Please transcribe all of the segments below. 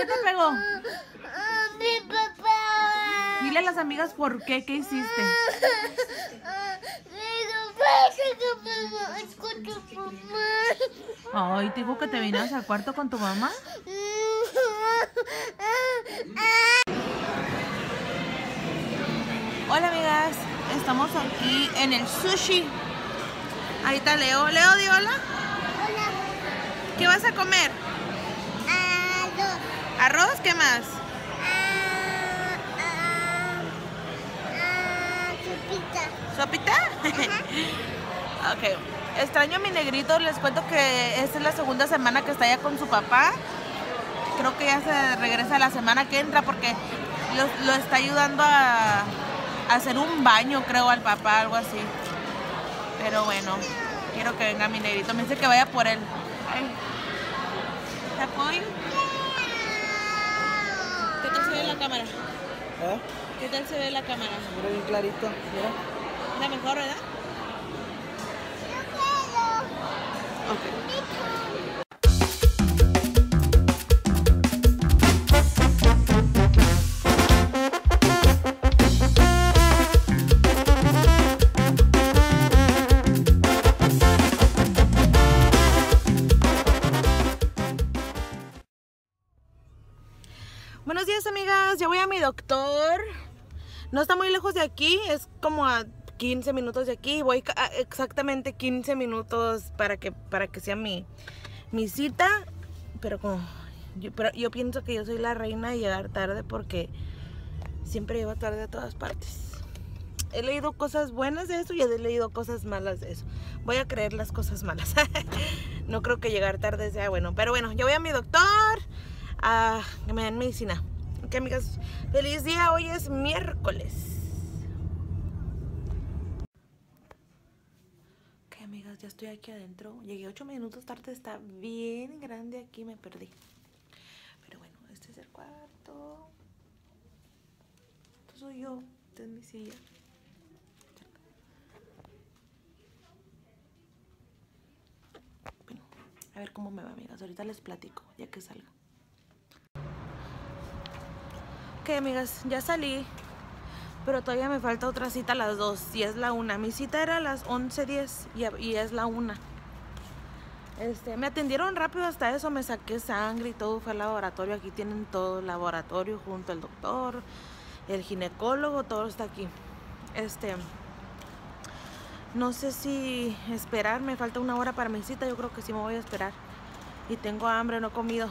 qué te pegó? Mi papá. Dile a las amigas por qué, qué hiciste. Ay, te que te vinieras al cuarto con tu mamá. Hola amigas, estamos aquí en el sushi. Ahí está Leo. Leo, di hola. Hola. ¿Qué vas a comer? ¿Arroz? ¿Qué más? Ah, ah, ah, chupita. ¿Sopita? ok. Extraño a mi negrito. Les cuento que esta es la segunda semana que está allá con su papá. Creo que ya se regresa la semana que entra porque lo, lo está ayudando a, a hacer un baño, creo, al papá, algo así. Pero bueno, quiero que venga mi negrito. Me dice que vaya por él. Ay. ¿Te apoyo? ¿Qué tal se ve la cámara? ¿Eh? ¿Qué tal se ve la cámara? Mira bien clarito, mira. La mejor, ¿verdad? Buenos días amigas, ya voy a mi doctor. No está muy lejos de aquí, es como a 15 minutos de aquí. Voy exactamente 15 minutos para que, para que sea mi, mi cita. Pero como yo, pero yo pienso que yo soy la reina de llegar tarde porque siempre llego tarde a todas partes. He leído cosas buenas de eso y he leído cosas malas de eso. Voy a creer las cosas malas. no creo que llegar tarde sea bueno. Pero bueno, yo voy a mi doctor a que me den medicina. Ok, amigas, feliz día. Hoy es miércoles. Ok, amigas, ya estoy aquí adentro. Llegué ocho minutos tarde. Está bien grande aquí. Me perdí. Pero bueno, este es el cuarto. Esto soy yo. Esta es mi silla. Bueno, a ver cómo me va, amigas. Ahorita les platico, ya que salga. Ok, amigas, ya salí. Pero todavía me falta otra cita a las 2 y es la 1. Mi cita era a las 11.10 y, y es la 1. Este, me atendieron rápido hasta eso, me saqué sangre y todo, fue al laboratorio. Aquí tienen todo el laboratorio junto al doctor, el ginecólogo, todo está aquí. Este, no sé si esperar, me falta una hora para mi cita, yo creo que sí me voy a esperar. Y tengo hambre, no he comido.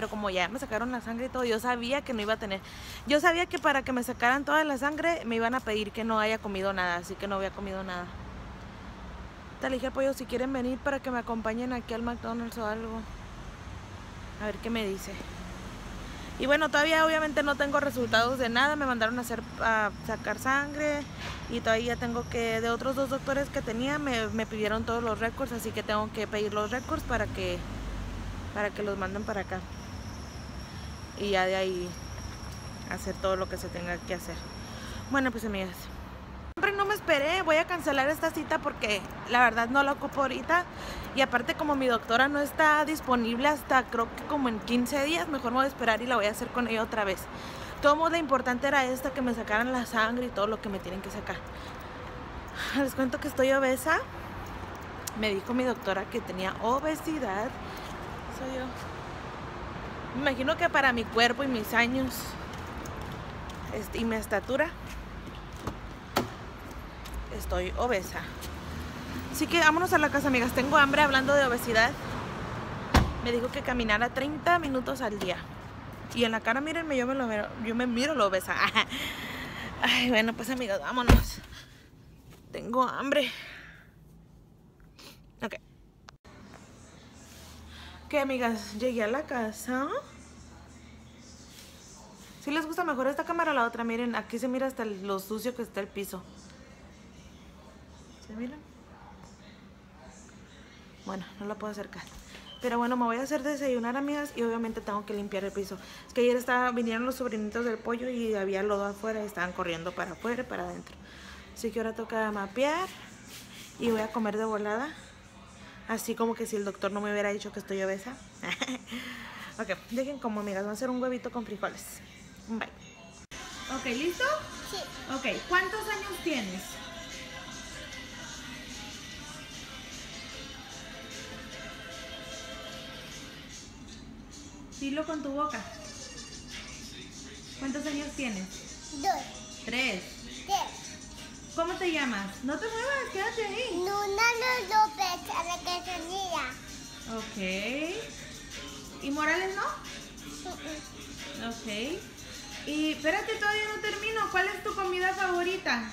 Pero como ya me sacaron la sangre y todo, yo sabía que no iba a tener. Yo sabía que para que me sacaran toda la sangre me iban a pedir que no haya comido nada, así que no había comido nada. Te dije al pollo si quieren venir para que me acompañen aquí al McDonald's o algo. A ver qué me dice. Y bueno, todavía obviamente no tengo resultados de nada. Me mandaron a hacer a sacar sangre. Y todavía tengo que, de otros dos doctores que tenía, me, me pidieron todos los récords. Así que tengo que pedir los récords para que, para que los manden para acá y ya de ahí hacer todo lo que se tenga que hacer. Bueno, pues amigas, siempre no me esperé, voy a cancelar esta cita porque la verdad no la ocupo ahorita y aparte como mi doctora no está disponible hasta creo que como en 15 días, mejor me voy a esperar y la voy a hacer con ella otra vez. Todo lo importante era esta, que me sacaran la sangre y todo lo que me tienen que sacar. Les cuento que estoy obesa. Me dijo mi doctora que tenía obesidad. Soy yo. Me imagino que para mi cuerpo y mis años este, y mi estatura estoy obesa. Así que vámonos a la casa, amigas. Tengo hambre hablando de obesidad. Me dijo que caminara 30 minutos al día. Y en la cara, mírenme, yo me, lo, yo me miro lo obesa. Ay, bueno, pues amigas, vámonos. Tengo hambre. Ok. ¿Qué, amigas? Llegué a la casa. Si les gusta mejor esta cámara o la otra, miren, aquí se mira hasta lo sucio que está el piso. ¿Se miran? Bueno, no la puedo acercar. Pero bueno, me voy a hacer desayunar, amigas, y obviamente tengo que limpiar el piso. Es que ayer vinieron los sobrinitos del pollo y había lodo afuera y estaban corriendo para afuera y para adentro. Así que ahora toca mapear y voy a comer de volada. Así como que si el doctor no me hubiera dicho que estoy obesa. ok, dejen como amigas, vamos a hacer un huevito con frijoles. Bye. Ok, ¿listo? Sí. Ok, ¿cuántos años tienes? Dilo con tu boca. ¿Cuántos años tienes? Dos. Tres. Tres. ¿Cómo te llamas? No te muevas, quédate ahí. Luna López a la quesadilla. Ok. ¿Y Morales no? Ok. Y espérate, todavía no termino. ¿Cuál es tu comida favorita?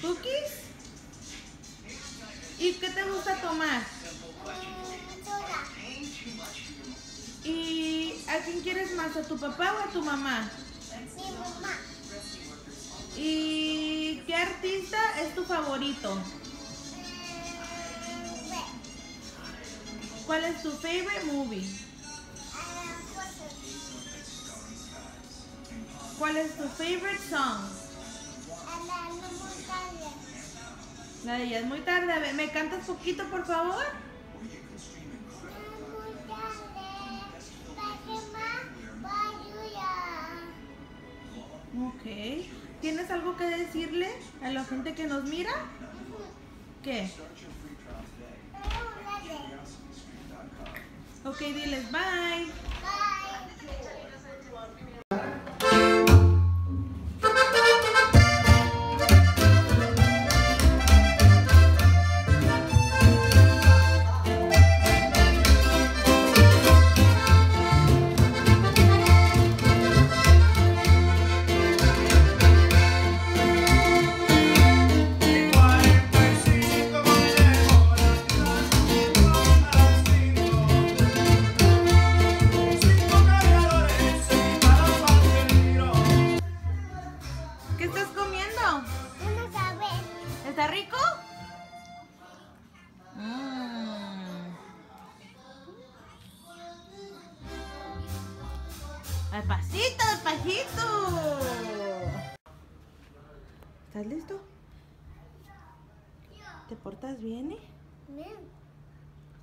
¿Cookies? ¿Y qué te gusta tomar? A quién quieres más? ¿A tu papá o a tu mamá? Mi mamá. ¿Y qué artista es tu favorito? ¿Cuál es tu favorite movie? ¿Cuál es tu favorite song? La de ella es muy tarde. A ver, ¿Me cantas poquito, por favor? Ok. ¿Tienes algo que decirle a la gente que nos mira? ¿Qué? Ok, diles bye. ¿Qué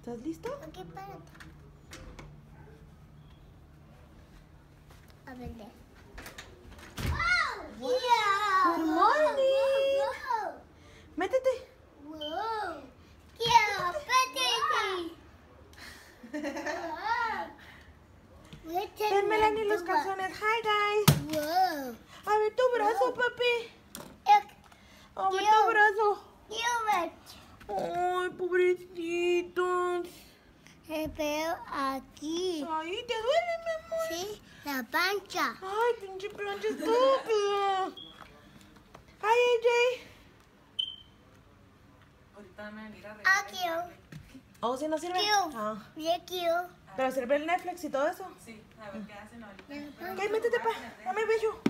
¿Estás listo? A ver, de. Good morning. Métete. Wow. Quiero. Ven, Melanie, los calzones. Hi, guys. Wow. A ver tu brazo, papi. A ver tu brazo. Ver. Ay, pobrecitos. Veo aquí. Ay, ¿te duele, mi amor? Sí, la pancha. Ay, pinche plancha estúpido. Ay, AJ. Aquí. Oh, si no sirve. Quiero. Ah, quiero. pero sirve el Netflix y todo eso. Ok, métete pa. Dame bello.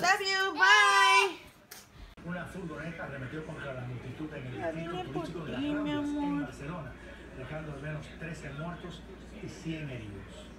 Love you. Bye. Una furgoneta arremetió contra la multitud en el distrito turístico de las mi Rambles en. Barcelona, dejando al menos 13 muertos y 100 heridos.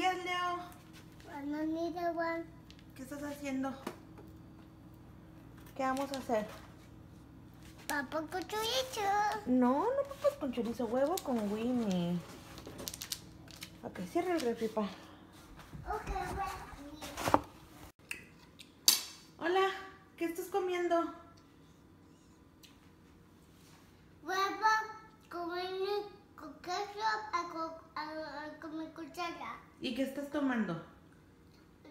Días, Leo. ¿Qué estás haciendo? ¿Qué vamos a hacer? Papá con chorizo. No, no papas con chorizo, huevo con Winnie. Ok, cierra el refri, pa. Ok, bueno. Hola, ¿qué estás comiendo? Huevo con vino, con queso, a, con, a, a- con mi cuchara. ¿Y qué estás tomando?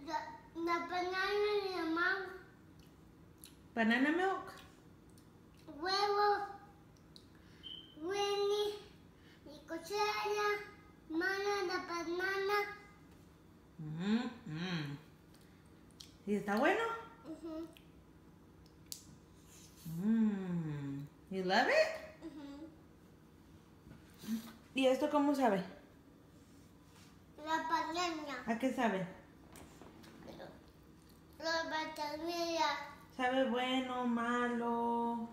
La, la banana y la mango. Banana milk. Huevo, Winnie, mi cuchara, mano la banana. Mm, mm. ¿Y está bueno? Ujú, Mm. You love it? ¿Y esto cómo sabe? La banana, ¿A qué sabe? la batería, ¿Sabe bueno, malo,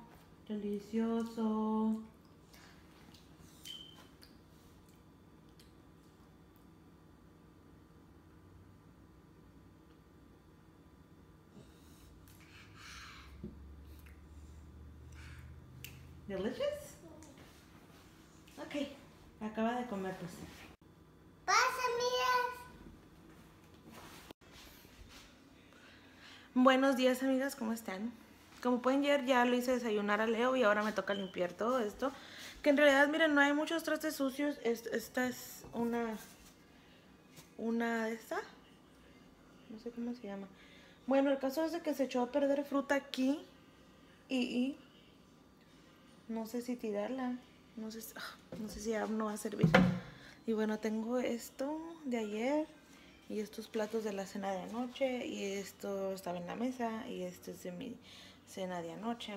delicioso? Delicious? Ok, acaba de comer pues. pasa, mira. Buenos días amigas, ¿cómo están? Como pueden ver ya lo hice desayunar a Leo y ahora me toca limpiar todo esto. Que en realidad, miren, no hay muchos trastes sucios. Es- Esta es una... Una de esta. No sé cómo se llama. Bueno, el caso es de que se echó a perder fruta aquí. Y... y no sé si tirarla. No sé, si- ah, no sé si no va a servir. Y bueno, tengo esto de ayer. Y estos platos de la cena de anoche. Y esto estaba en la mesa. Y este es de mi cena de anoche.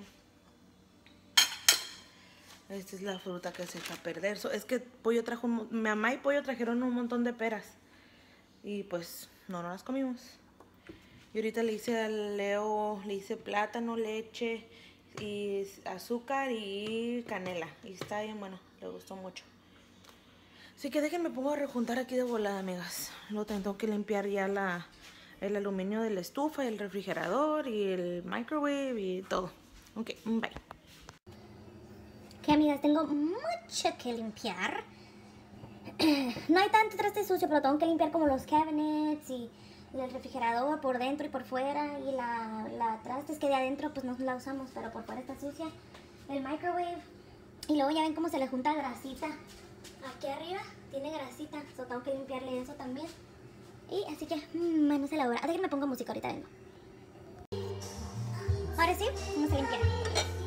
Esta es la fruta que se echó a perder. So, es que Pollo trajo, mi mamá y Pollo trajeron un montón de peras. Y pues no, no las comimos. Y ahorita le hice Leo, le hice plátano, leche y azúcar y canela. Y está bien bueno, le gustó mucho. Así que déjenme pongo a rejuntar aquí de volada, amigas. Luego tengo que limpiar ya la, el aluminio de la estufa, el refrigerador y el microwave y todo. Ok, bye. Que amigas, tengo mucho que limpiar. No hay tanto traste sucio, pero tengo que limpiar como los cabinets y el refrigerador por dentro y por fuera. Y la, la trastes que de adentro pues no la usamos, pero por fuera está sucia. El microwave. Y luego ya ven cómo se le junta grasita. Aquí arriba tiene grasita, so tengo que limpiarle eso también. Y así que, mm, menos a la hora. Déjenme pongo música, ahorita vengo. Ahora sí, vamos a limpiar.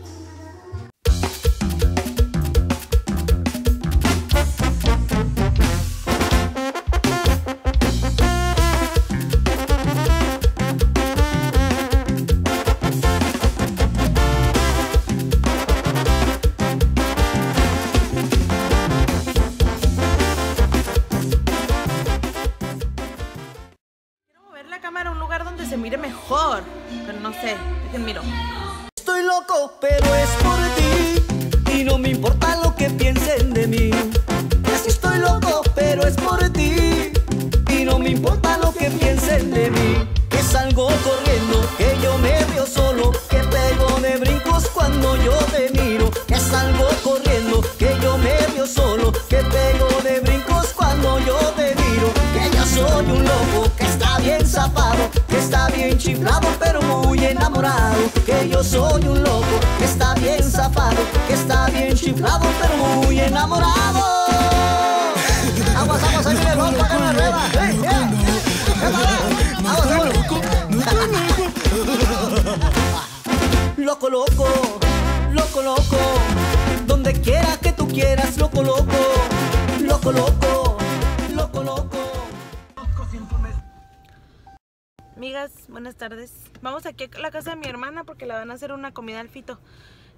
A comida al Fito.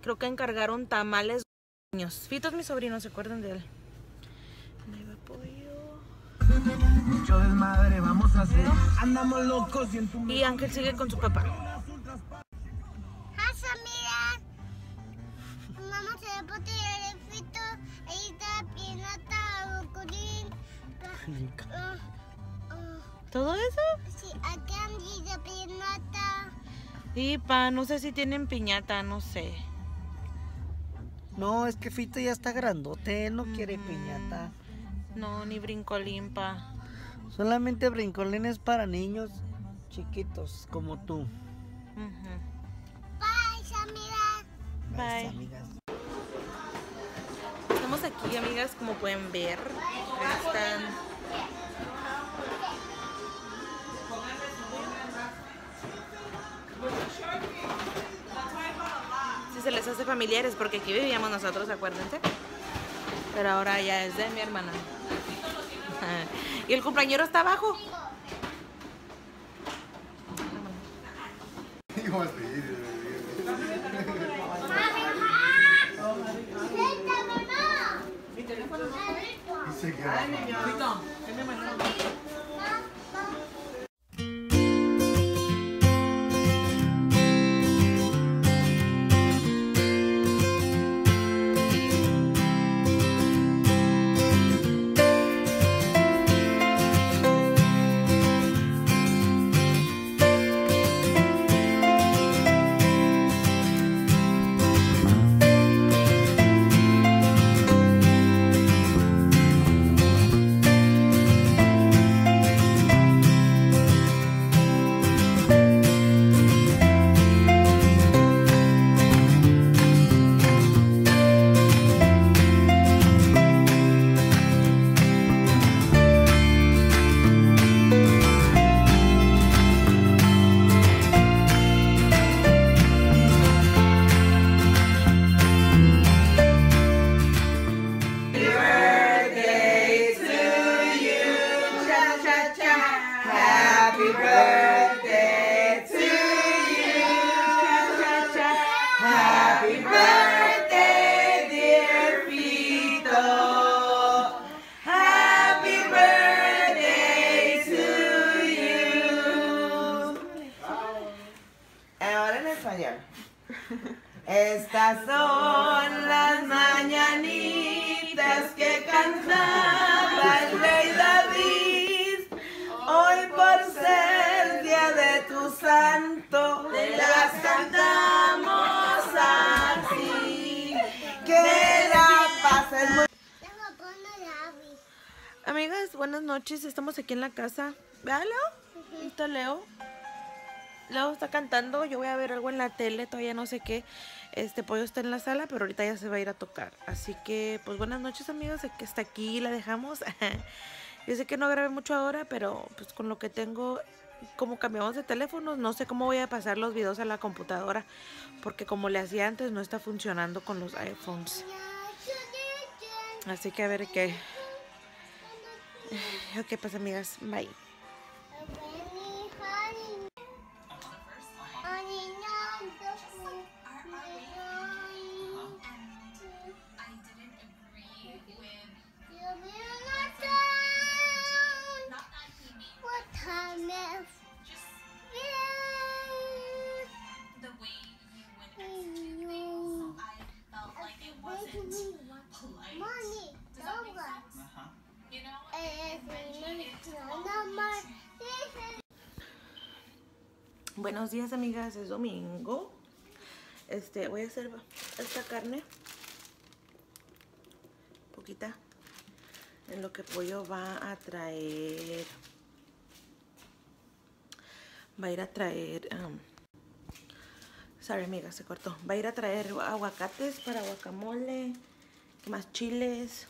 Creo que encargaron tamales niños. Fito es mi sobrino, ¿se acuerdan de él? Me va pollo. Mucho desmadre vamos a hacer. Andamos locos y en tu Y Ángel sigue con su papá. Hasa, mira. Mamá se le puede tirar el fito. Ahí está pinata, bocurín. ¿Todo eso? Sí, aquí Andy de piñata. Y pa, no sé si tienen piñata, no sé. No, es que Fito ya está grandote, él no quiere Mm. piñata. No, ni brincolín, pa. Solamente brincolines para niños chiquitos como tú. Bye, amiga. Bye. Amigas. Estamos aquí, amigas, como pueden ver. Ahí están. Se les hace familiares, porque aquí vivíamos nosotros, acuérdense. Pero ahora ya es de mi hermana. y el cumpleañero está abajo. Teléfono Ahora buenas noches. Estamos aquí en la casa. ¿Vea, Leo? Está Leo. Leo está cantando. Yo voy a ver algo en la tele. Todavía no sé qué. Este pollo está en la sala, pero ahorita ya se va a ir a tocar. Así que, pues buenas noches, amigas. Que hasta aquí la dejamos. Yo sé que no grabé mucho ahora, pero pues con lo que tengo, como cambiamos de teléfonos, no sé cómo voy a pasar los videos a la computadora. Porque como le hacía antes, no está funcionando con los iPhones. Así que a ver qué. Ok, pues amigas, bye. Buenos días, amigas. Es domingo. Este, voy a hacer esta carne. Poquita. En lo que pollo va a traer. Va a ir a traer. um, sorry, amiga, se cortó. Va a ir a traer aguacates para guacamole. ¿Qué más? Chiles.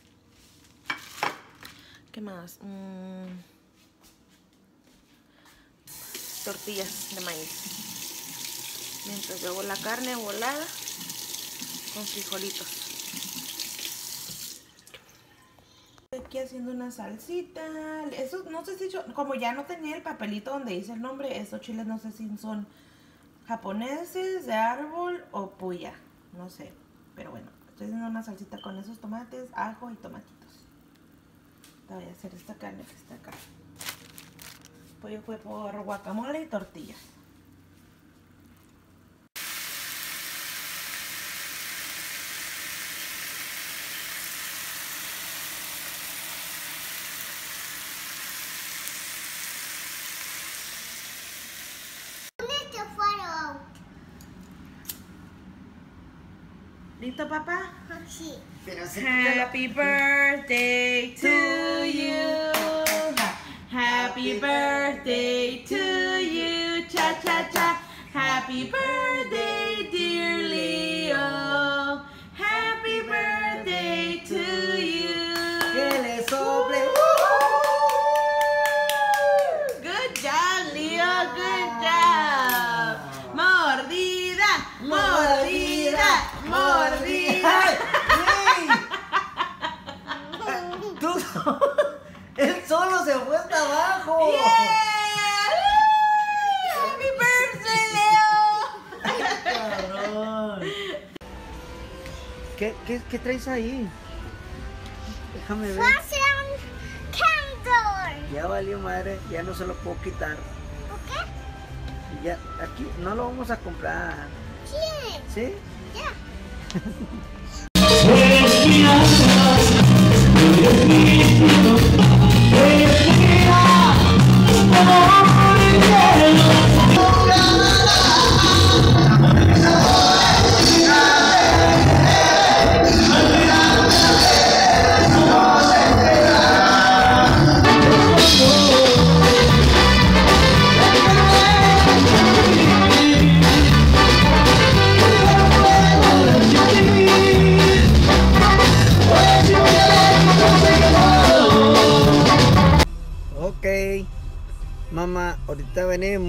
¿Qué más? Mm, tortillas de maíz. Mientras yo la carne volada con frijolitos. Aquí haciendo una salsita. Eso no sé si yo, como ya no tenía el papelito donde dice el nombre, esos chiles no sé si son japoneses, de árbol o puya. No sé. Pero bueno, estoy haciendo una salsita con esos tomates, ajo y tomatitos. Voy a hacer esta carne que está acá. Después fue por guacamole y tortillas. ¿Listo, papá? Sí. Happy birthday to you. Happy birthday to you. Cha cha cha. Happy birthday, hasta abajo. Yeah. Happy birthday, Leo. Cabrón. ¿Qué, qué, ¿Qué traes ahí? Déjame ver. Fashion candle. Ya valió madre, ya no se lo puedo quitar. ¿Por qué? Ya, aquí no lo vamos a comprar. Sí. ¿Sí? Ya. Ok.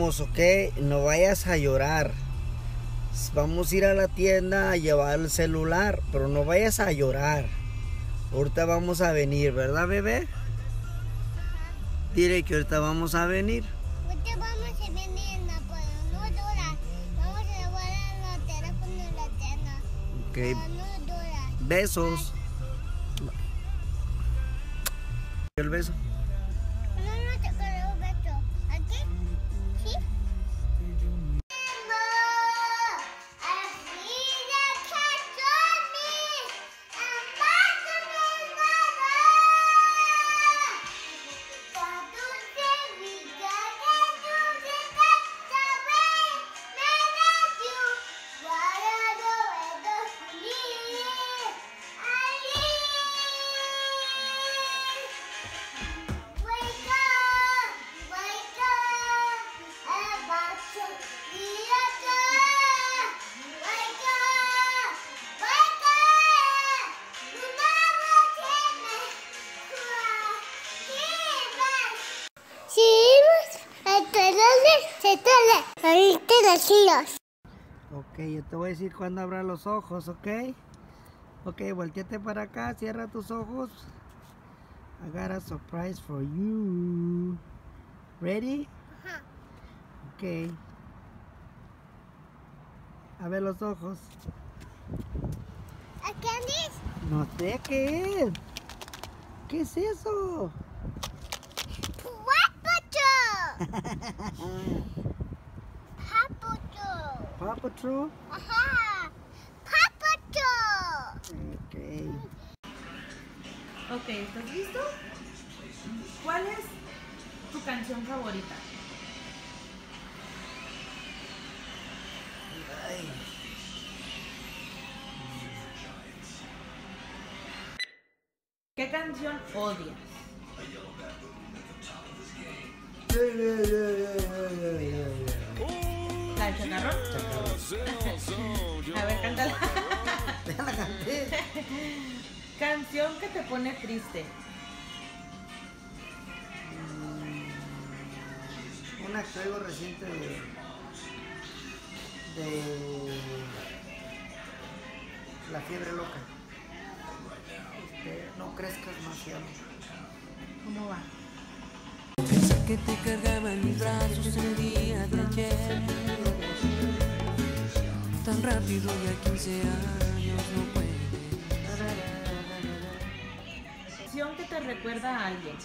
Ok. No vayas a llorar. Vamos a ir a la tienda a llevar el celular, pero no vayas a llorar. Ahorita vamos a venir, ¿verdad, bebé? Dile que ahorita vamos a venir. Ahorita vamos a venir, no puedo, no dura. Vamos a llevar el teléfono en la tienda. Ok. No, no dura. Besos. El beso. Ok, yo te voy a decir cuándo abra los ojos, ¿ok? Ok, volteate para acá, cierra tus ojos. I got a surprise for you. Ready? Ok. A ver los ojos. ¿A es? No sé qué es. ¿Qué es eso? Papacho. Paw Patrol. Ajá. Papacho. Ok. Ok, ¿estás listo? ¿Cuál es tu canción favorita? ¿Qué canción odias? ¿La de Chacarrón? A ver, cántala. Ya la canté. Canción que te pone triste. Una que traigo reciente de. de. La fiebre loca. Este, no crezcas demasiado. ¿Cómo va? Pensar que te cargaba en mis brazos el día de ayer. Tan rápido ya 15 años no puede. Canción que te recuerda a alguien.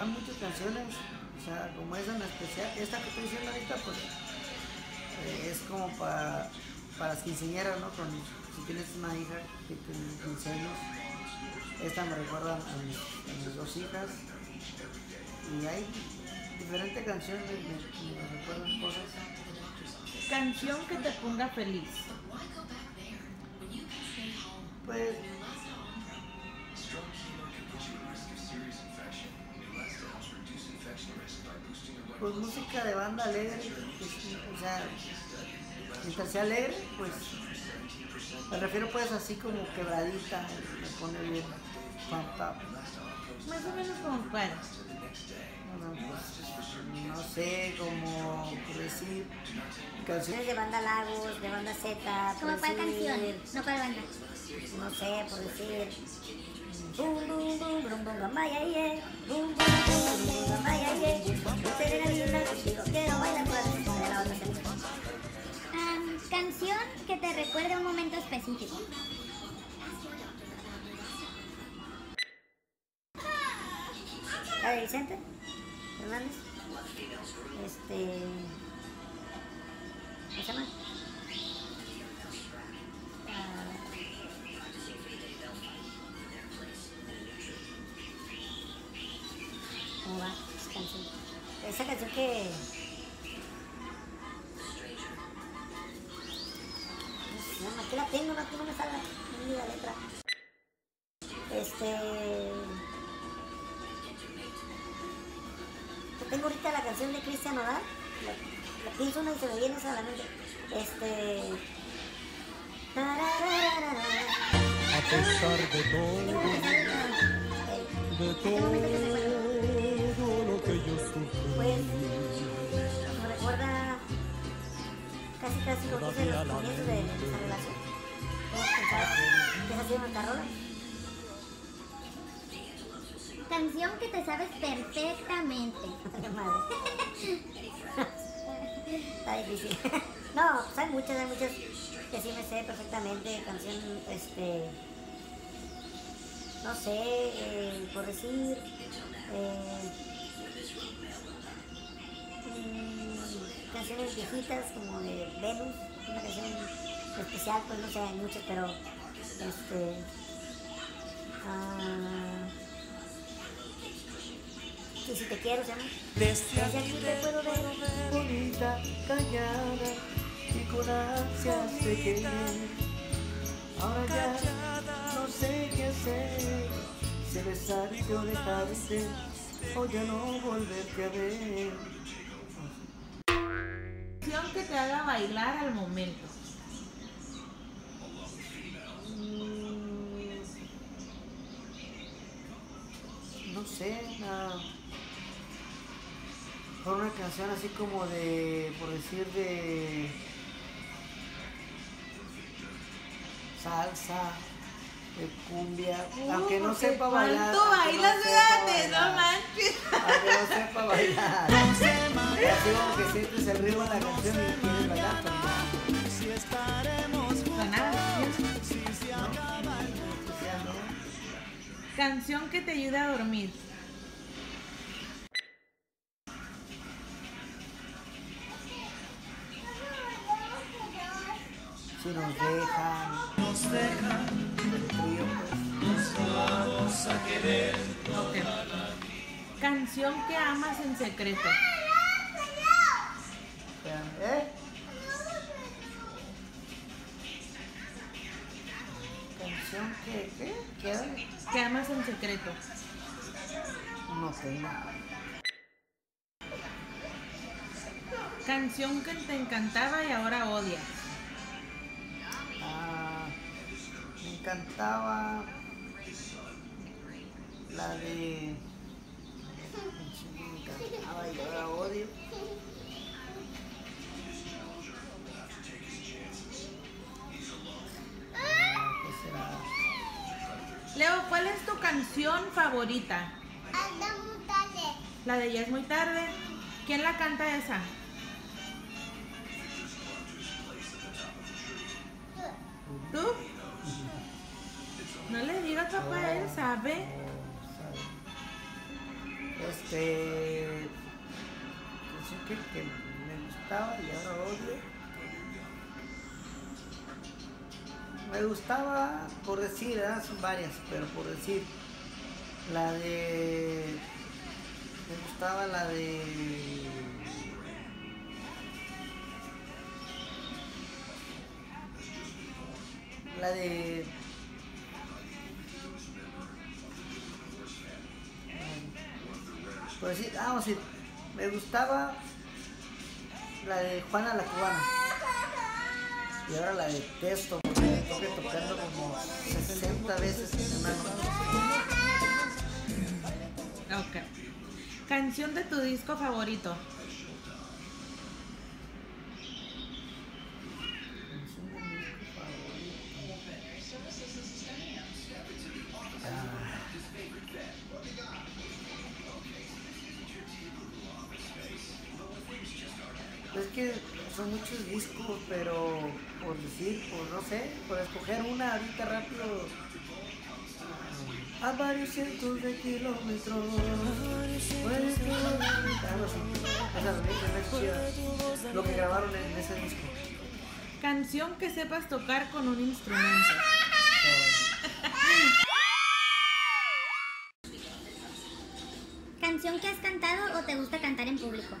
Hay muchas canciones, o sea, como esa en especial, esta que estoy diciendo ahorita, pues eh, es como para, para las quinceañeras, ¿no? Con, si tienes una hija que tiene 15 años, esta me recuerda a mis, a mis dos hijas. Y hay diferentes canciones que me, que me recuerdan cosas. Canción que te ponga feliz. Pues. Pues música de banda alegre, pues, o sea, mientras sea alegre, pues me refiero pues así como quebradita, me pone bien Más o menos como cuál. Bueno, pues, no sé, como por decir canciones de banda Lagos, de banda Z. ¿Cómo por cuál canción? No cuál banda. No sé, por decir. Bum, bum, bum, brum, bum, gamaya, yeah. Bum, bum, bum, brum, bum, gamaya, yeah. Serena linda, contigo quiero bailar con de la otra canción. Que te recuerde a un momento específico. La de Vicente Hernández. Este. ¿Cómo se llama? Ah, ¿Cómo va esa canción? Esa canción que. ¿Cómo se llama? Aquí la tengo, no, aquí no me sale ni la letra. Este. Tengo ahorita la canción de Cristian Nodal. La, la pienso una y se me viene esa a la mente. Este. A pesar de todo, de todo lo que yo sufrí. Pues me recuerda casi casi lo que hice en los comienzos de esa relación. ¿Cómo pensaba que esa ha sido nuestra rola? Canción que te sabes perfectamente. Está difícil. No, pues hay muchas, hay muchas que sí me sé perfectamente. Canción, este. No sé, eh, por decir. eh, mm, canciones viejitas como de Venus, una canción especial, pues no sé, hay muchas, pero. Este. ah, y si te quiero, llama. Desde aquí te puedo ver. bonita, callada y con ansias de querer. Ahora ya no sé qué hacer, si besarte o dejarte, o ya no volverte a ver. Canción que te haga bailar al momento. No sé, una, por una canción así como de, por decir, de salsa, de cumbia, aunque no Uh, sepa ¿cuánto bailar. aunque bailas, fíjate? No bailar, manches. Aunque no sepa bailar. Así como que sientes el ritmo de la canción y quieres bailar, pero no. O sea, no. Canción que te ayude a dormir. Si nos dejan, nos dejan, el trío, pues. Ok. Canción que amas en secreto. ¿Eh? Canción que, ¿qué? ¿Qué? Que amas en secreto. No tengo. Canción que te encantaba y ahora odias. Ah, me encantaba la de. Me encantaba odio. Ah. Leo, ¿cuál es tu canción favorita? La de Ya es muy tarde. ¿Quién la canta esa? me gustaba, por decir, son varias, pero por decir, la de. Me gustaba la de. La de. Por decir, ah, vamos a decir, me gustaba la de Juana la Cubana. Y ahora la de detesto porque me toca tocando como 60 veces en una noche. Ok. Canción de tu disco favorito. Es que son muchos discos, pero por decir, por no sé, por escoger una ahorita rápido. A varios cientos de kilómetros. Puedes. Lo que grabaron en ese disco. Canción que sepas tocar con un instrumento. ¿Canción que has cantado o te gusta cantar en público?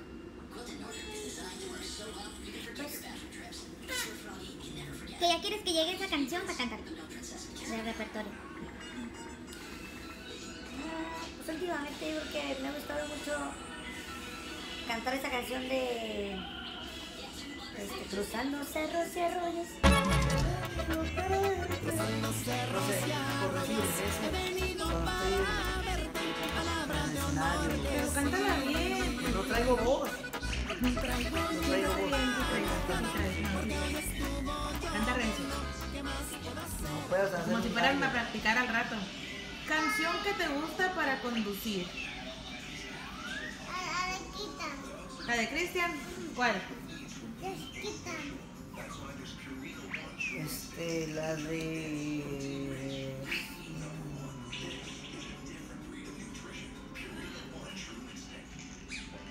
Que ya quieres que llegue esa canción para cantar del repertorio. Pues últimamente yo creo que me ha gustado mucho cantar esa canción de este, Cruzando cerros y arroyos. No sé, por decir ese, cuando estoy en el escenario, Pero cántala bien. no traigo voz. Como si fueran a practicar al rato. Canción que te gusta para conducir. La quita. La de Cristian, ¿cuál? Este, la de.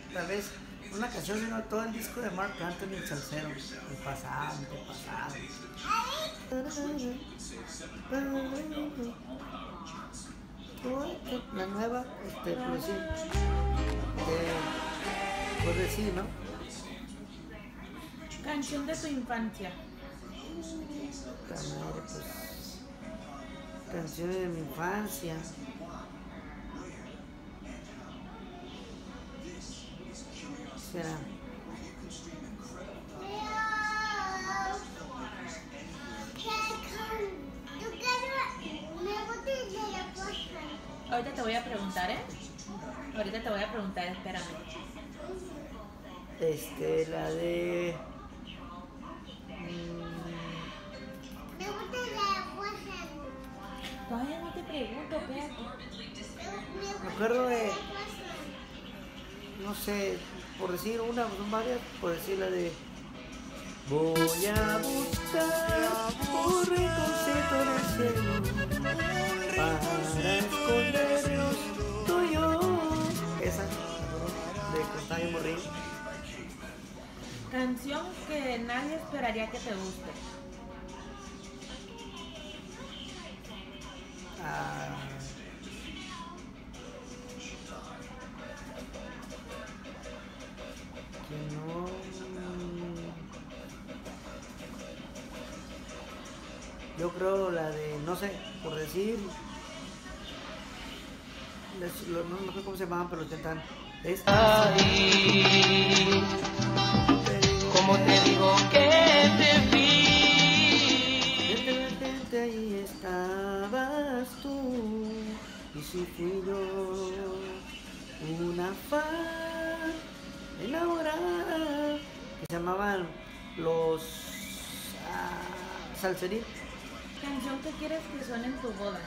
mm, Tal vez una canción, sino todo el disco de Mark Anthony el Salcero. El pasado, el pasado. La nueva, este, pues sí. De, pues decir, ¿no? Canción de tu infancia. Madre, pues. Canciones de mi infancia. Ahorita te voy a preguntar, ¿eh? Ahorita te voy a preguntar, espérame. Este, la de. mm, Todavía no te pregunto, espérate. Me acuerdo de. No sé, por decir una, son varias, por decir la de. Voy a buscar un rinconcito en el cielo para escondernos tú y yo. Esa, de Constantino Morrillo. Canción que nadie esperaría que te guste. Ah, creo la de, no sé, por decir. les- lo- no, no sé cómo se llamaban, pero intentan. Es. Como te digo que te vi. De repente ahí estabas tú y si fui yo una fan enamorada que se llamaban los ah, salserín Canción que quieres que suene en tu boda.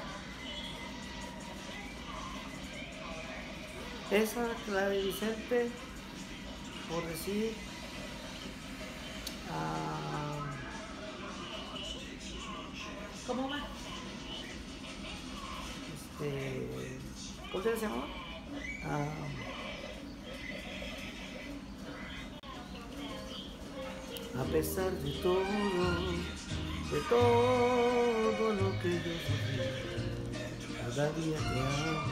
esa la de Vicente por decir ah, ¿Cómo va? este ¿cómo se llama? Ah, A pesar de todo, de todo lo que yo sufrí, cada día te amo.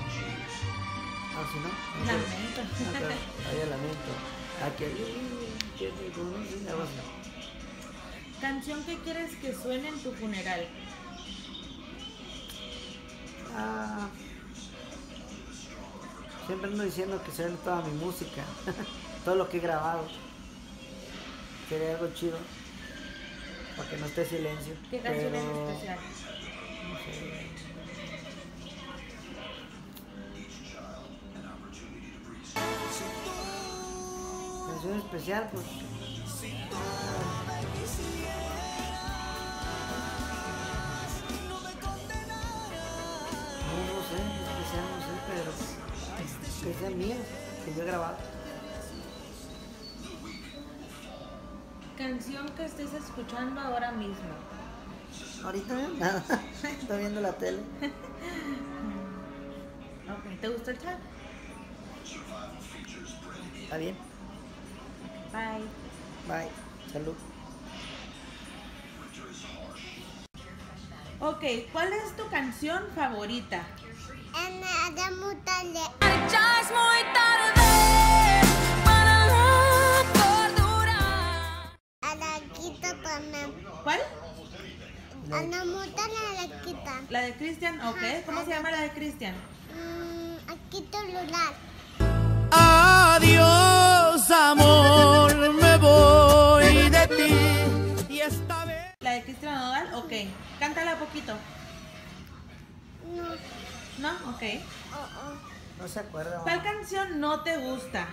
Ah, ¿sí no? Lamento. Vaya lamento. Aquel que me conoce, algo así. Canción que quieres que suene en tu funeral. Ah, Siempre ando diciendo que se ve toda mi música, todo lo que he grabado. Quería algo chido, para que no esté silencio. ¿Qué canción pero, es especial? no sé. Canción especial, pues. No, no sé, especial no sé, pero que sea mío, que yo he grabado. Canción que estés escuchando ahora mismo. Ahorita nada, está viendo la tele. Ok, ¿te gustó el chat? Está bien, Bye. bye, salud. Ok, ¿cuál es tu canción favorita? Tarde. Ya es muy tarde ¿Cuál? Ana Muta la la quita. La de Cristian, ok. ¿Cómo se llama la de Cristian? Mm, aquí tu lugar. Adiós, amor, me voy de ti. Y esta vez. La de Cristian Nodal, ok. Cántala poquito. No. ¿No? Ok. Oh, oh. No se acuerda. ¿Cuál canción no te gusta?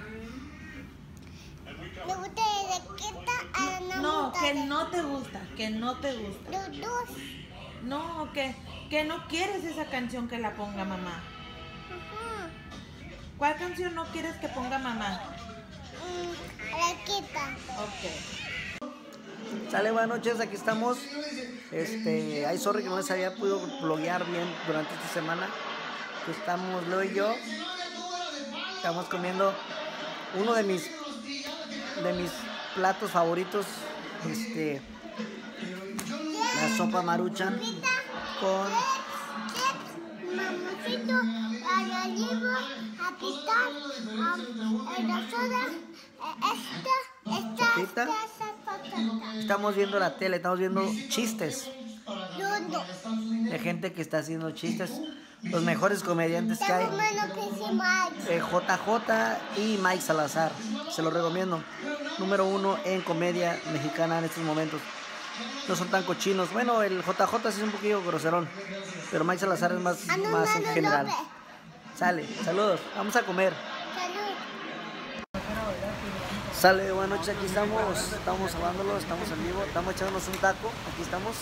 Le gusta la quita a Ana No, Muta que de- no te gusta, que no te gusta. Los dos. No, que, que no quieres esa canción que la ponga mamá. Ajá. ¿Cuál canción no quieres que ponga mamá? Mm, la quita. Ok. Sale, buenas noches, aquí estamos. Este, ay, sorry que no les había podido bloguear bien durante esta semana. Estamos Leo y yo. Estamos comiendo uno de mis de mis platos favoritos. Este la sopa maruchan con llevo a pitar, eh, esta, esta, estamos viendo la tele, estamos viendo chistes de gente que está haciendo chistes. Los mejores comediantes que hay. Mal. eh, JJ y Mike Salazar. Se los recomiendo. Número uno en comedia mexicana en estos momentos. No son tan cochinos. Bueno, el JJ sí es un poquillo groserón. Pero Mike Salazar es más, Ah, más en general. Sale, saludos. Vamos a comer. Salud. Sale, buenas noches, aquí estamos, estamos hablándolo, estamos en vivo, estamos echándonos un taco, aquí estamos,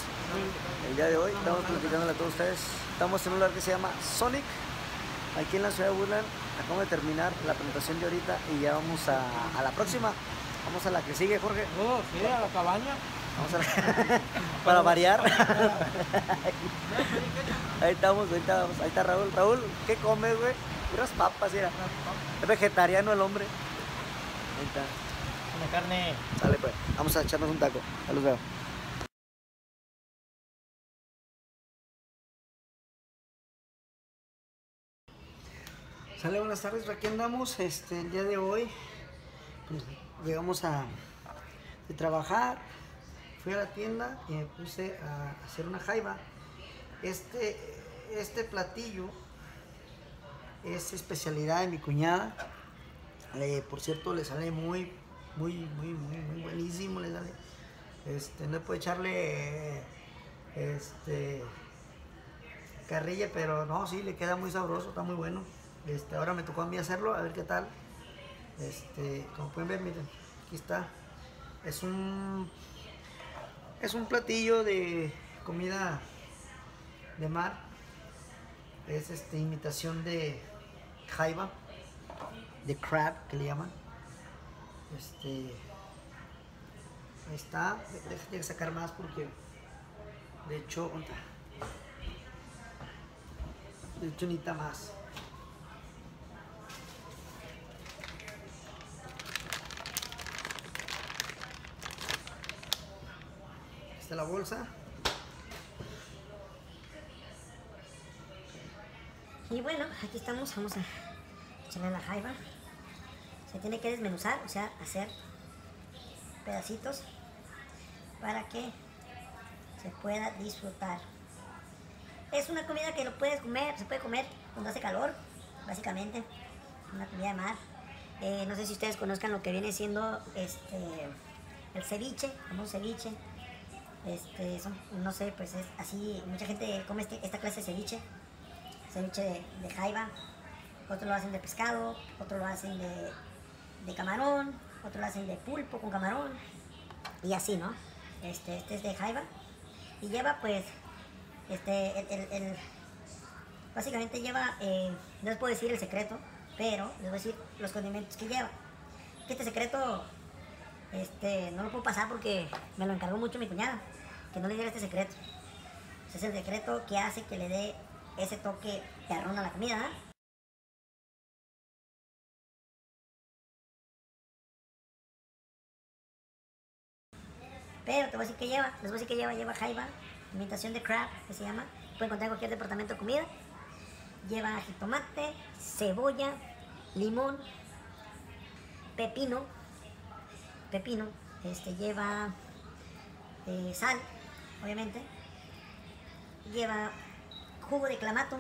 el día de hoy, estamos platicándole a todos ustedes, estamos en un lugar que se llama Sonic, aquí en la ciudad de Woodland, acabamos de terminar la presentación de ahorita y ya vamos a, a la próxima, vamos a la que sigue, Jorge, Oh, sí, a la cabaña. vamos a la, para variar, ahí estamos, ahí estamos, ahí está Raúl, Raúl, ¿qué comes, güey? Puras papas, mira, es vegetariano el hombre, ahí está. Una carne. Sale pues, vamos a echarnos un taco. Ya los veo. Sale, buenas tardes, aquí andamos. Este, el día de hoy pues, llegamos a de trabajar, fui a la tienda y me puse a hacer una jaiba. Este, este platillo es especialidad de mi cuñada. Eh, por cierto, le sale muy, muy, muy, muy, buenísimo. Le sale. Este, no puede echarle este, carrilla, pero no, sí, le queda muy sabroso, está muy bueno. Este, ahora me tocó a mí hacerlo, a ver qué tal. Este, como pueden ver, miren, aquí está. Es un, es un platillo de comida de mar. Es este, imitación de jaiba de crab que le llaman. Este. Ahí está. De- Déjate sacar más porque. De hecho. De hecho, necesita más. La bolsa. Y bueno, aquí estamos, vamos a echarle la jaiba. Se tiene que desmenuzar, o sea, hacer pedacitos para que se pueda disfrutar. Es una comida que lo puedes comer, se puede comer cuando hace calor, básicamente. una comida de mar. Eh, no sé si ustedes conozcan lo que viene siendo este, el ceviche, como ceviche. Este, son- no sé, pues es así, mucha gente come este- esta clase de ceviche, ceviche de, jaiba, otros lo hacen de pescado, otros lo hacen de, de camarón, otros lo hacen de pulpo con camarón, y así, ¿no? Este, este es de jaiba, y lleva pues, este, el, básicamente lleva, eh, no les puedo decir el secreto, pero les voy a decir los condimentos que lleva. Este secreto este, no lo puedo pasar porque me lo encargó mucho mi cuñada, que no le diera este secreto. Ese es el secreto que hace que le dé ese toque perrón a la comida. Pero te voy a decir que lleva, les voy a decir que lleva, lleva jaiba, imitación de crab, que se llama. Pueden encontrar en cualquier departamento de comida. Lleva jitomate, cebolla, limón, pepino, pepino, este lleva eh, sal, obviamente, lleva jugo de clamato,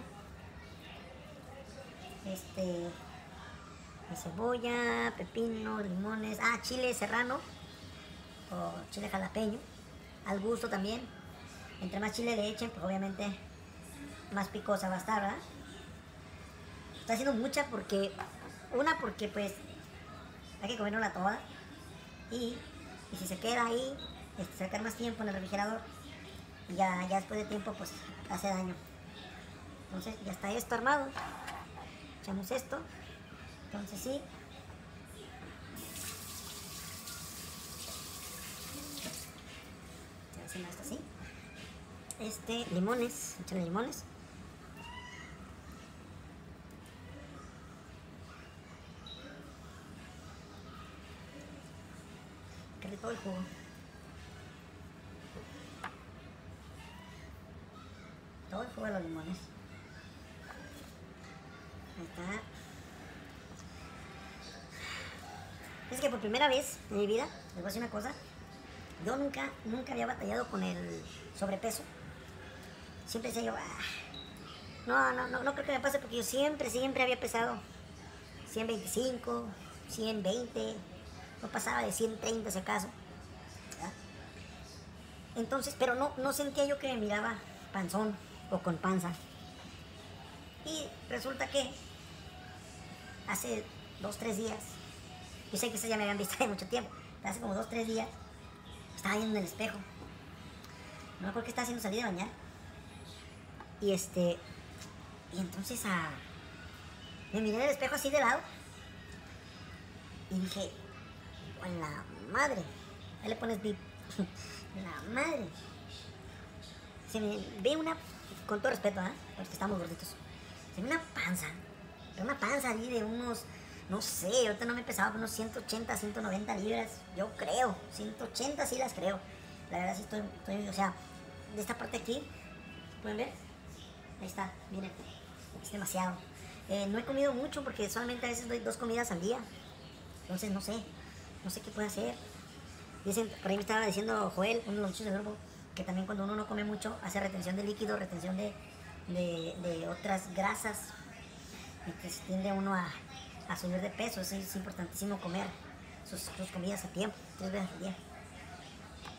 este, cebolla, pepino, limones, ah, chile serrano o chile jalapeño, al gusto también. Entre más chile le echen, pues obviamente más picosa va a estar, ¿verdad? Está haciendo mucha porque, una porque pues hay que comerla toda y, si se queda ahí, este, quedar más tiempo en el refrigerador y ya, después de tiempo pues hace daño. Entonces ya está esto armado, echamos esto, entonces sí. Esto así. Este, limones, échale limones. Rico el jugo. Todo el jugo de los limones. Ahí está. Es que por primera vez en mi vida, les voy a decir una cosa, yo nunca, nunca había batallado con el sobrepeso. Siempre decía yo, "Ah, no, no, no, no creo que me pase porque yo siempre, siempre había pesado 125, 120, no pasaba de 130 si acaso. Entonces, pero no, no sentía yo que me miraba panzón o con panza. Y resulta que hace dos, tres días, yo sé que ustedes ya me habían visto de mucho tiempo, hace como dos, tres días, estaba viendo en el espejo. No me acuerdo qué estaba haciendo, salí de bañar. Y este, y entonces ah, me miré en el espejo así de lado y dije, ¡con la madre! Ahí le pones bip. la madre. Se me ve una, con todo respeto, ¿ah? Porque estamos gorditos. Se ve una panza. Una panza ahí de unos, no sé, ahorita no me pesaba, unos 180, 190 libras. Yo creo, 180 sí las creo. La verdad sí estoy, estoy o sea, de esta parte aquí, ¿pueden ver? Ahí está, miren, es demasiado. Eh, no he comido mucho porque solamente a veces doy dos comidas al día. Entonces no sé, no sé qué puedo hacer. Dicen, por ahí me estaba diciendo Joel, uno de los muchachos del grupo, que también cuando uno no come mucho hace retención de líquido, retención de, de, otras grasas. Y pues tiende uno a, a subir de peso. Eso es importantísimo comer sus, comidas a tiempo, tres veces al día.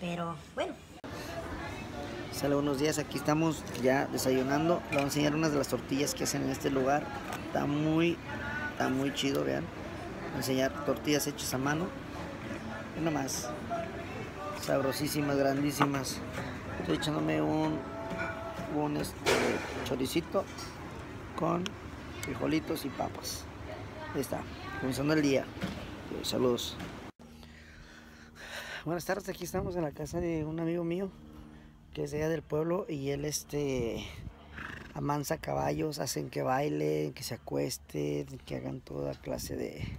Pero bueno, Sale buenos días, aquí estamos ya desayunando. Le voy a enseñar unas de las tortillas que hacen en este lugar. Está muy, está muy chido, vean. Voy a enseñar tortillas hechas a mano. Y nomás. Sabrosísimas, grandísimas. Estoy echándome un, un este, choricito con frijolitos y papas. Ahí está, comenzando el día. Eh, Saludos. Buenas tardes, aquí estamos en la casa de un amigo mío que es de allá del pueblo y él este amansa caballos, hacen que bailen, que se acuesten, que hagan toda clase de,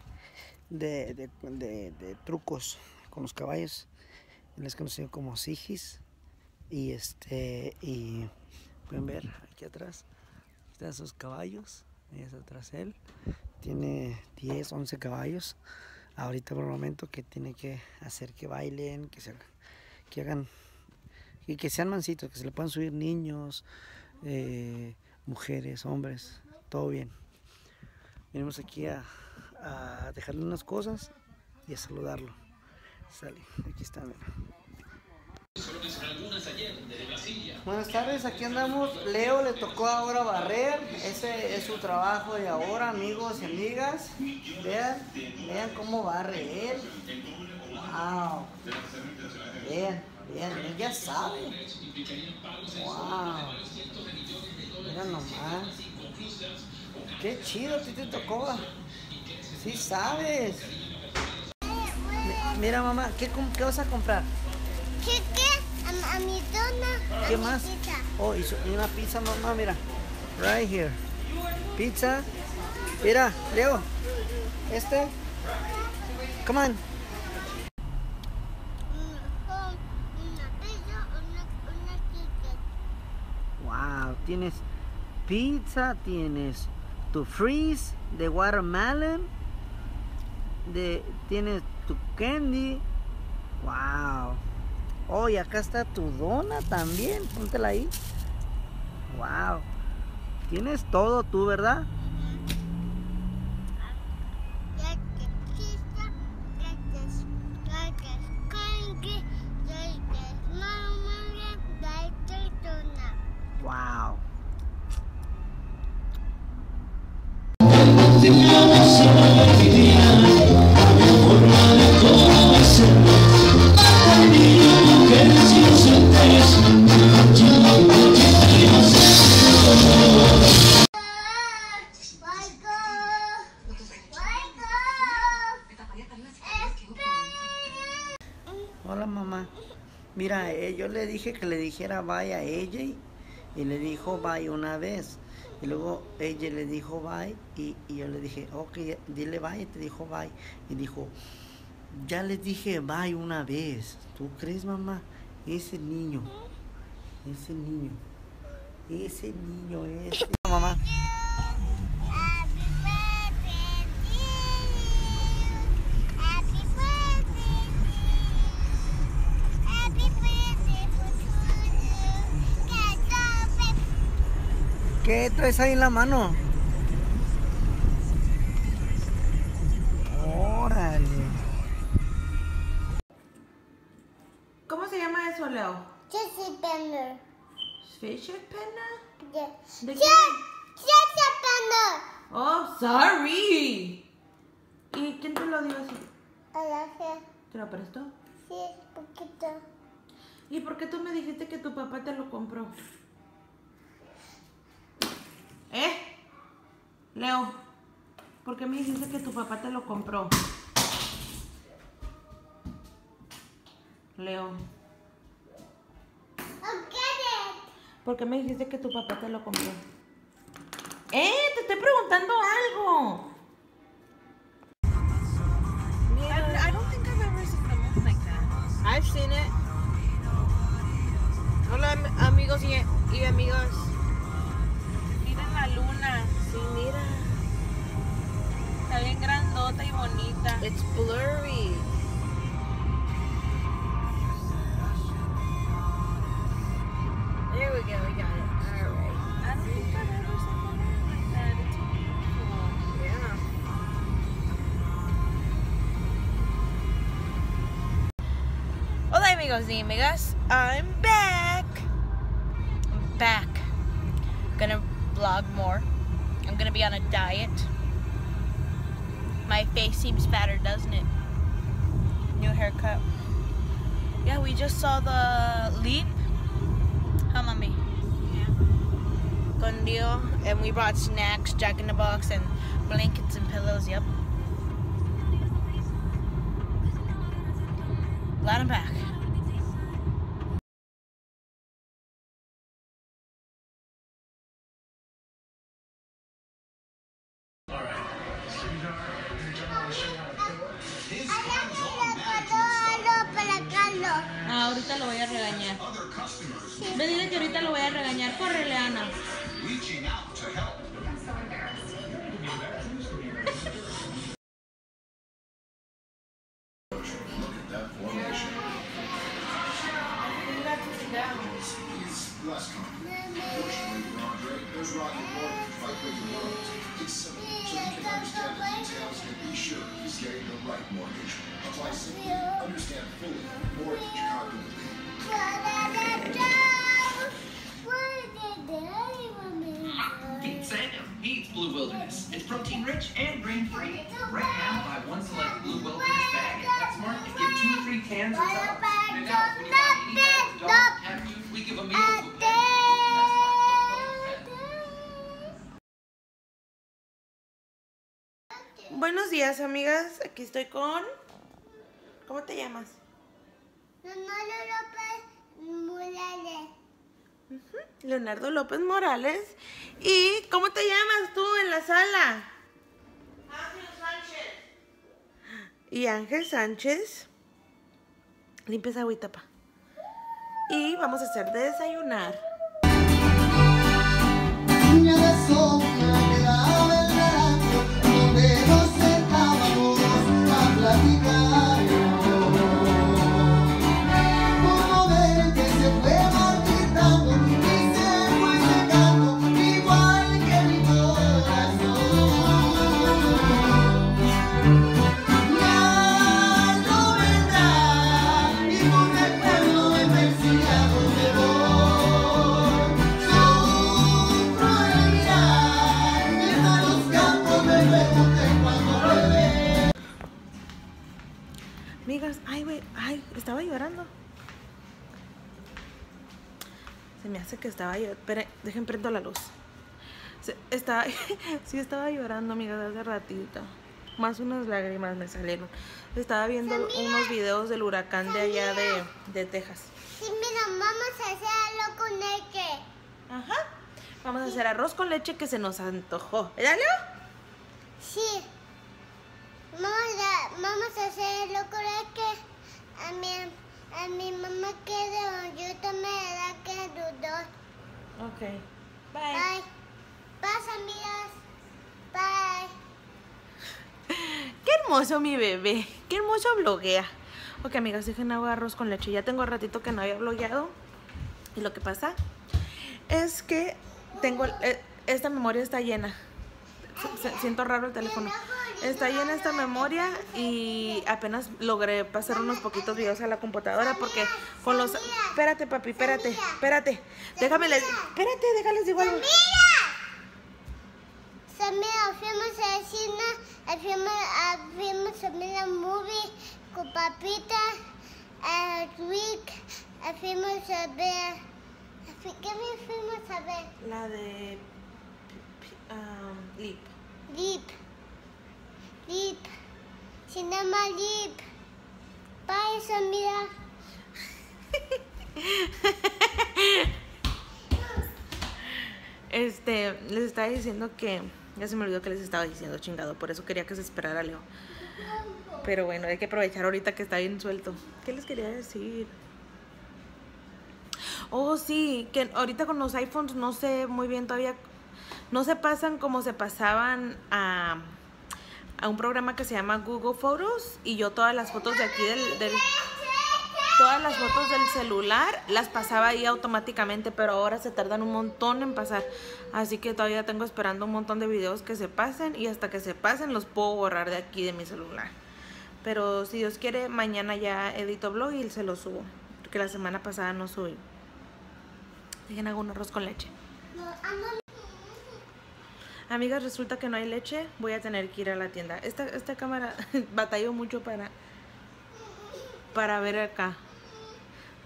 de, de- de- de trucos con los caballos. Él es conocido como Sigis y este y pueden ver aquí atrás están sus caballos, ahí está atrás él. Tiene 10, 11 caballos. Ahorita por el momento que tiene que hacer que bailen, que se que hagan y que sean mansitos, que se le puedan subir niños, eh, mujeres, hombres, todo bien. Venimos aquí a dejarle unas cosas y a saludarlo. Sale, aquí está, mira. Buenas tardes, aquí andamos. Leo le tocó ahora barrer. Ese es su trabajo de ahora, amigos y amigas. Vean, vean cómo barre él. Wow. Vean, vean, él ya sabe. Wow. Mira nomás. Qué chido, ti te tocó. Sí sabes. Mi- Mira mamá, ¿qué, vas a comprar? ¿Qué qué? A, a mi dona. ¿Qué a mi más? pizza. Oh, y su- y una pizza, mamá, mira. Right here. Pizza. Mira, Leo. Este. Come on. Wow, tienes pizza, tienes tu freeze de watermelon, de, tienes tu candy. Wow. Oh, y acá está tu dona también, póntela ahí. Wow. Tienes todo tú, ¿verdad? Gracias, Yo le dije que le dijera bye a ella y, le dijo bye una vez. Y luego ella le dijo bye y, y yo le dije, ok, dile bye y te dijo bye. Y dijo, ya le dije bye una vez. ¿Tú crees mamá? Ese niño, ese niño, ese niño es... Mamá. ¿Qué traes ahí en la mano? Órale. ¿Cómo se llama eso, Leo? Jesse. ¿De Je- quién? Jesse Bender. Oh, sorry. ¿Y quién te lo dio así? A la fe. ¿Te lo prestó? Sí, poquito. ¿Y por qué tú me dijiste que tu papá te lo compró? ¿Eh? Leo, ¿por qué me dijiste que tu papá te lo compró? Leo. ¿por qué me dijiste que tu papá te lo compró? ¡Eh! Te estoy preguntando algo. I, I don't think I've ever seen like that. I've seen it. Hola am- amigos y, y amigas. Luna. Sí, mira. Está bien grandota y bonita. It's blurry. There we go, we got it. Alright. I don't think I've ever seen the like that. It's beautiful. Yeah. Hola amigos y amigas, I'm back. I'm back. gonna vlog more. I'm gonna be on a diet. My face seems fatter, doesn't it? New haircut. Yeah, we just saw the leap. Huh, mommy? Yeah. Con deal. and we brought snacks, Jack in the Box, and blankets and pillows. Yep. Glad I'm back. Ah, ahorita lo voy a regañar. Dile que ahorita lo voy a regañar. Córrele, Ana. There's Rocket Mortgage by Quaker Loans. It's details and be sure he's getting the right mortgage. Apply simply, understand fully, mortgage Blue Wilderness. It's protein rich and grain free. Right now, buy one select Blue Wilderness bag at PetSmart and get two free cans or. And now, when you buy any bag, dog, cat food, we give a meal to a pet. Buenos días, amigas. Aquí estoy con. ¿Cómo te llamas? Leonardo López Morales. Leonardo López Morales. ¿Y cómo te llamas tú en la sala? Ángel Sánchez. Y Ángel Sánchez. Limpia esa agüita, pa. Y vamos a hacer de desayunar. Amigas, ay, güey, ay, estaba llorando. Se me hace que estaba llorando. Esperen, dejen prendo la luz. Se- estaba, sí, estaba llorando, amigas, hace ratito. Más unas lágrimas me salieron. Estaba viendo unos videos del huracán de allá de, de Texas. Sí, mira, vamos a hacerlo con leche. Ajá. Vamos a hacer arroz con leche que se nos antojó. ¿Verdad, Leo? Sí. Vamos a, vamos a hacerlo con leche. A mi, a mi mamá quiere, yo también la quiero dos. Ok. Bye. Bye. Pasa, amigas. Bye. Qué hermoso mi bebé. Qué hermoso bloguea. Ok, amigas, dejen hago arroz con leche. Ya tengo ratito que no había blogueado. Y lo que pasa es que tengo eh, esta memoria está llena. Siento raro el teléfono. Está llena esta memoria y apenas logré pasar unos poquitos videos a la computadora porque con los espérate papi, espérate, espérate. Déjame les espérate, déjales digo algo. Samira, fuimos al cine, fuimos, a, fuimos a ver movie con papita, a Rick, fuimos a ver, ¿qué fuimos a ver? La de um, Lip. Lip, Lip, Cinema Lip. Bye, Samira. Este, les estaba diciendo que. Ya se me olvidó que les estaba diciendo, chingado. Por eso quería que se esperara Leo. Pero bueno, hay que aprovechar ahorita que está bien suelto. ¿Qué les quería decir? Oh, sí, que ahorita con los iPhones no sé muy bien todavía. No se pasan como se pasaban a, a un programa que se llama Google Photos. Y yo todas las fotos de aquí del, todas las fotos del celular las pasaba ahí automáticamente, pero ahora se tardan un montón en pasar. Así que todavía tengo esperando un montón de videos que se pasen y hasta que se pasen los puedo borrar de aquí de mi celular. Pero si Dios quiere, mañana ya edito blog y se lo subo. Porque la semana pasada no subí. Dejen un arroz con leche. Amigas, resulta que no hay leche. Voy a tener que ir a la tienda. Esta, esta cámara batalló mucho para, para ver acá.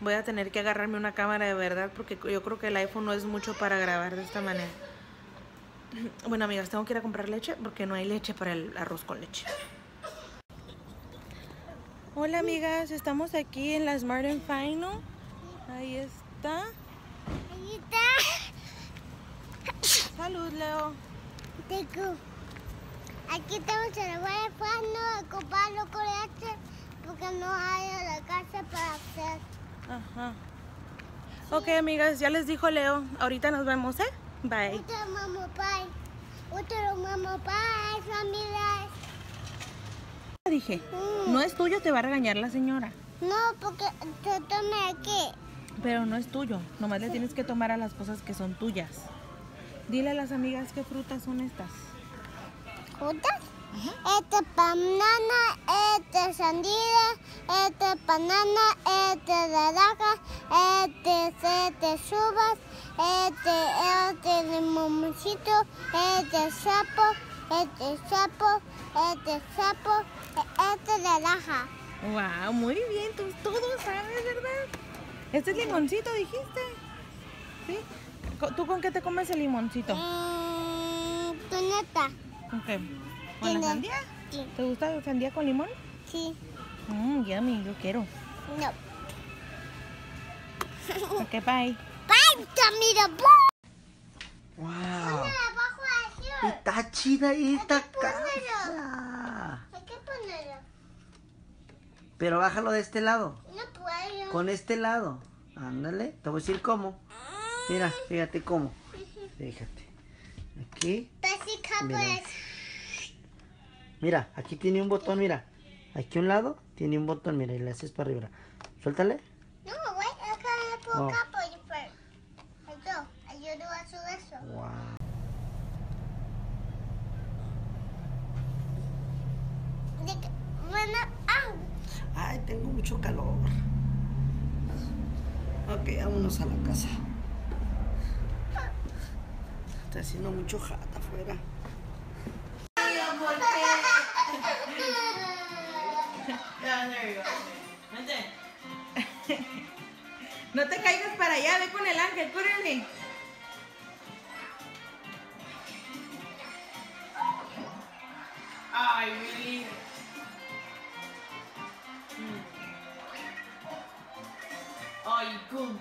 Voy a tener que agarrarme una cámara de verdad porque yo creo que el iPhone no es mucho para grabar de esta manera. Bueno, amigas, tengo que ir a comprar leche porque no hay leche para el arroz con leche. Hola, amigas, estamos aquí en la Smart and Final. Ahí está. Ahí está. Salud, Leo. Tengo. Aquí estamos en el a comprarlo con leche porque no hay la casa para hacer. Ajá. Ok, amigas, ya les dijo Leo. Ahorita nos vemos, ¿eh? Bye. Otro mamá pie. Otro mamá pie, familia. Dije, no es tuyo, te va a regañar la señora. No, porque se tome aquí. Pero no es tuyo. Nomás le tienes que tomar a las cosas que son tuyas. Dile a las amigas qué frutas son estas. ¿Frutas? Esta es banana, esta es sandía, esta es banana, esta es naranja, este es este es uvas, este este es limoncito, este es sapo, este es sapo, este es sapo, este es naranja. Wow, muy bien, tú todo sabes, ¿verdad? Este es limoncito, dijiste. ¿Sí? ¿Tú con qué te comes el limoncito? Mm, tu neta. Ok. ¿Con la sandía? Sí. ¿Te gusta la sandía con limón? Sí. Mmm, yummy, yo quiero. No. Ok, bye. ¡Bye, mira! ¡Wow! Está chida esta Hay casa. Hay que ponerlo. Pero bájalo de este lado. No puedo. Con este lado. Ándale. Te voy a decir cómo. Mira, fíjate cómo. Fíjate. Aquí. Mira. pues. Mira, aquí tiene un botón, mira. Aquí a un lado tiene un botón, mira, y le haces para arriba. Suéltale. No, güey, acá le pongo Oh. capo y pues. Ayudo, a su eso. Wow. Ah, Ay, tengo mucho calor. Ok, vámonos a la casa. Está haciendo mucho jata afuera. No te caigas para allá, ve con el ángel, córrele. Ay, really. Ay, ¿cómo?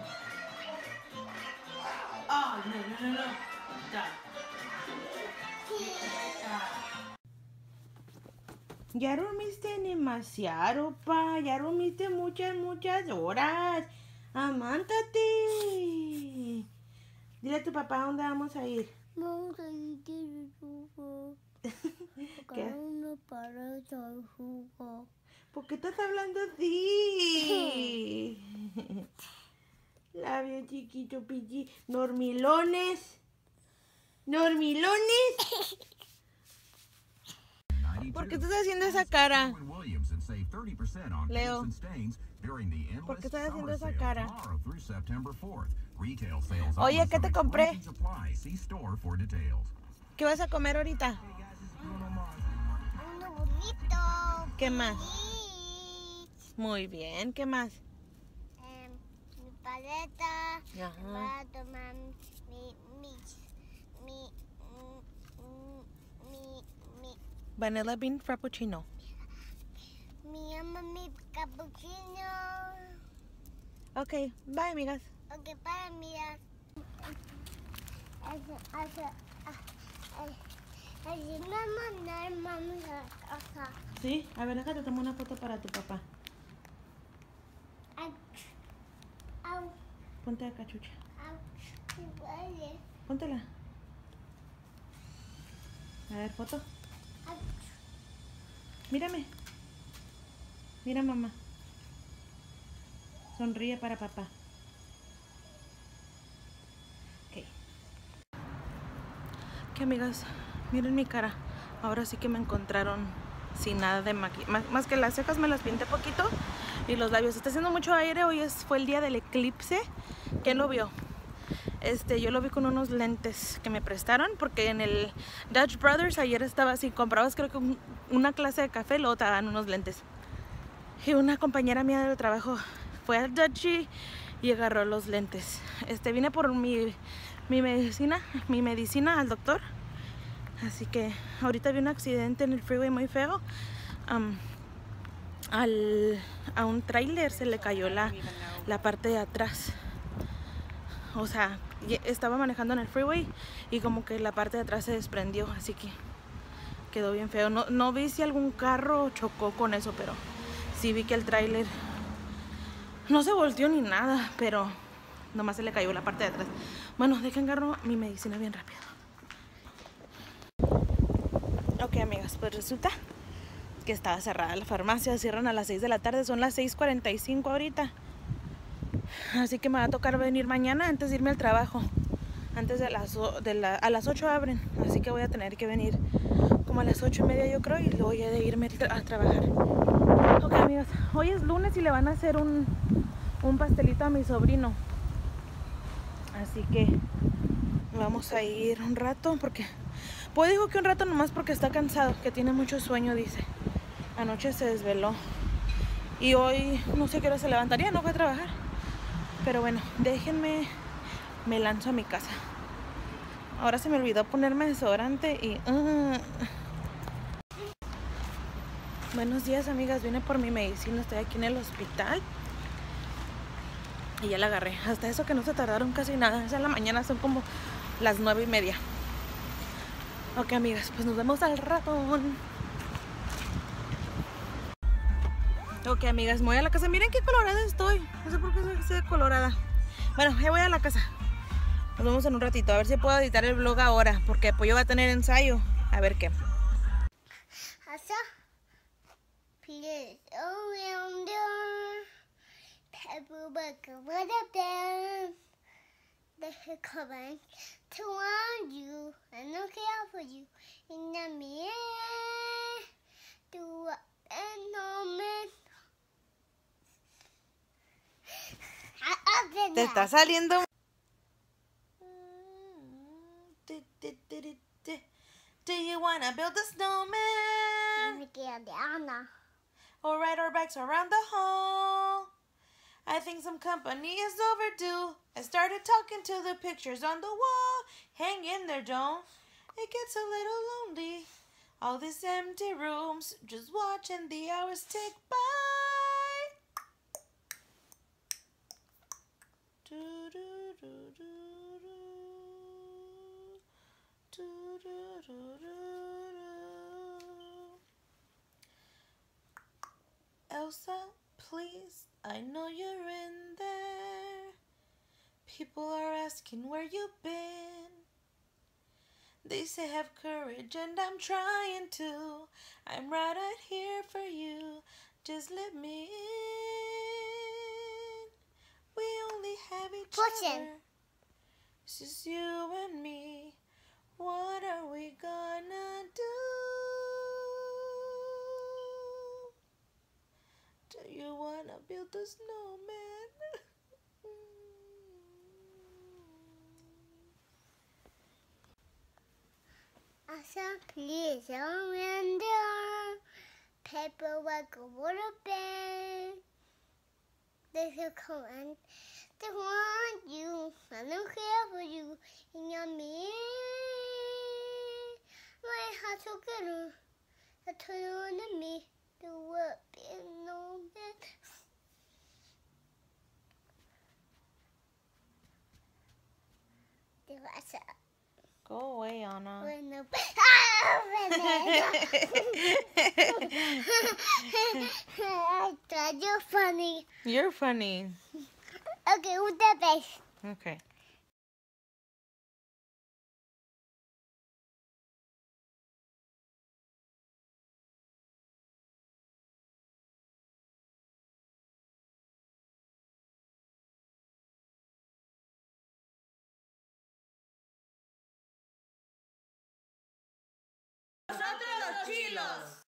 Ay, no, no, no, no. Ya. Ya dormiste demasiado, pa. Ya dormiste muchas, muchas horas. Amántate. Dile a tu papá dónde vamos a ir. vamos a ir jugo. ¿Qué? Uno para el jugo. ¿Por qué estás hablando así? Labio chiquito, pichi. Normilones. Normilones. ¿Por qué estás haciendo esa cara? Leo. ¿Por qué estás haciendo esa cara? Oye, ¿qué te compré? ¿Qué vas a comer ahorita? Uno bonito. ¿Qué más? Muy bien, ¿qué más? Em, mi paleta. Ajá. Voy a tomar mi, mi, mi, mm, mi, mi, Vanilla bean frappuccino. mi ama mi cappuccino. Ok, bye, amigas. Ok, mamá, acá. Sí, a ver, déjate tomar una foto para tu papá. Ponte acá, chucha. au, sí duele. Póntela. A ver, foto. Mírame. Mira, mamá. Sonríe para papá. Ok. ¿Qué amigas? Miren mi cara. Ahora sí que me encontraron sin nada de maquillaje. Más, que las cejas me las pinté poquito. Y los labios. Está haciendo mucho aire. Hoy fue el día del eclipse. ¿Quién lo vio? Este, yo lo vi con unos lentes que me prestaron porque en el Dutch Brothers ayer estaba así, comprabas creo que un- una clase de café, luego te daban unos lentes. Y una compañera mía del trabajo fue al Dutchy y agarró los lentes. Este, vine por mi, mi medicina, mi medicina al doctor. Así que ahorita vi un accidente en el freeway muy feo. Al, a un tráiler se le cayó la, la parte de atrás. O sea, estaba manejando en el freeway y como que la parte de atrás se desprendió, así que quedó bien feo. No, vi si algún carro chocó con eso, pero sí vi que el tráiler no se volteó ni nada, pero nomás se le cayó la parte de atrás. Bueno, dejen agarro mi medicina bien rápido. Ok, amigas, pues resulta que estaba cerrada la farmacia, cierran a las 6 de la tarde, son las 6.45 ahorita. Así que me va a tocar venir mañana antes de irme al trabajo. Antes de las, a las 8 abren, así que voy a tener que venir como a las 8 y media yo creo y luego ya de irme a trabajar. Ok amigas, hoy es lunes y le van a hacer un, un pastelito a mi sobrino. Así que vamos a ir un rato porque... Pues dijo que un rato nomás porque está cansado, que tiene mucho sueño, dice. Anoche se desveló. Y hoy no sé qué hora se levantaría, no fue a trabajar. Pero bueno, déjenme, me lanzo a mi casa. Ahora se me olvidó ponerme desodorante y... ah. Buenos días amigas, vine por mi medicina, estoy aquí en el hospital. Y ya la agarré. Hasta eso que no se tardaron casi nada. Es la mañana, son como las nueve y media. Ok amigas, pues nos vemos al ratón. Ok, amigas, voy a la casa. Miren qué colorada estoy. No sé por qué de colorada. Bueno, ya voy a la casa. Nos vemos en un ratito. A ver si puedo editar el vlog ahora. Porque pues yo voy a tener ensayo. A ver qué. The to want you and look out for you in the mirror. Do moment. Te está saliendo. Mm, Do you wanna build a snowman? Or ride our bikes around the hall? I think some company is overdue. I started talking to the pictures on the wall. Hang in there, don't. It gets a little lonely. All these empty rooms, just watching the hours tick by. Do, do, do, do, do. Do, do, do, do, do. Elsa, please, I know you're in there. People are asking where you've been. They say have courage, and I'm trying to. I'm right out here for you. Just let me in. We only have each other. It's just you and me. What are we gonna do? Do you wanna build a snowman? Asa, please, around there. Paperwork, what up there? There's a comment to want you and look out for you in your mirror. My heart so good. I turn on me to work in no man. Te vas a Go away, Anna. Bueno, ¡Ah, René! You're funny. You're funny. Okay, otra vez. Okay.